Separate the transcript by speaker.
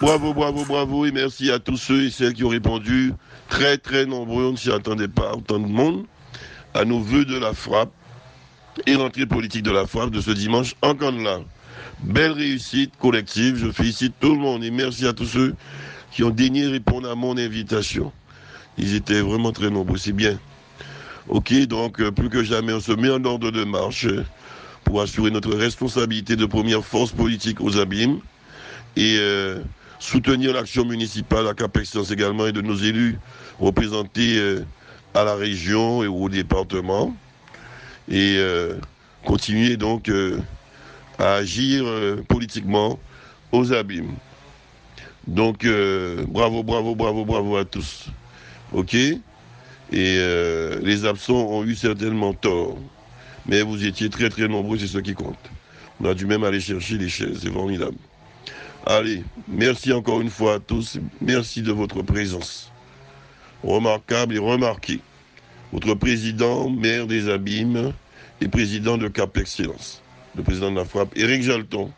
Speaker 1: Bravo, bravo, bravo et merci à tous ceux et celles qui ont répondu. Très, très nombreux, on ne s'y attendait pas, autant de monde, à nos voeux de la frappe et l'entrée politique de la frappe de ce dimanche en Canada. Belle réussite collective, je félicite tout le monde et merci à tous ceux qui ont daigné répondre à mon invitation. Ils étaient vraiment très nombreux, c'est bien. Ok, donc euh, plus que jamais, on se met en ordre de marche euh, pour assurer notre responsabilité de première force politique aux abîmes et euh, soutenir l'action municipale à cap également et de nos élus représentés à la région et au département et continuer donc à agir politiquement aux abîmes. Donc bravo, bravo, bravo, bravo à tous. OK? Et euh, les absents ont eu certainement tort. Mais vous étiez très très nombreux, c'est ce qui compte. On a dû même aller chercher les chaises, c'est formidable. Allez, merci encore une fois à tous. Merci de votre présence. Remarquable et remarqué. Votre président, maire des Abîmes et président de Cap Excellence. Le président de la frappe, Éric Jalton.